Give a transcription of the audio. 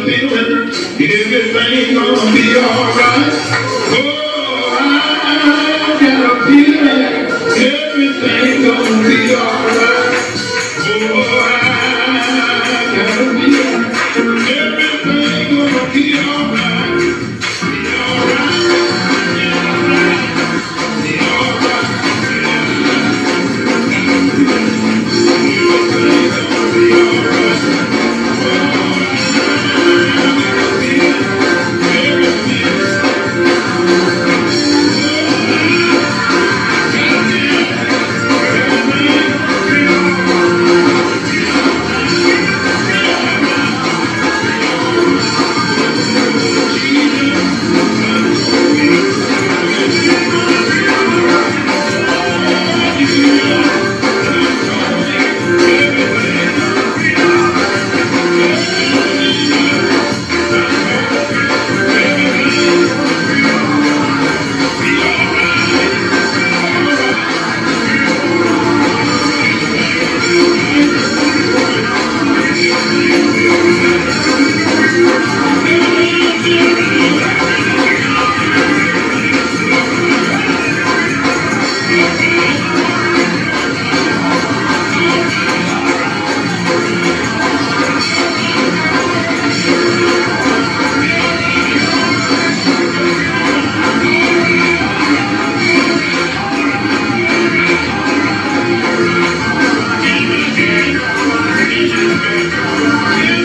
feeling. Everything gonna be alright. Música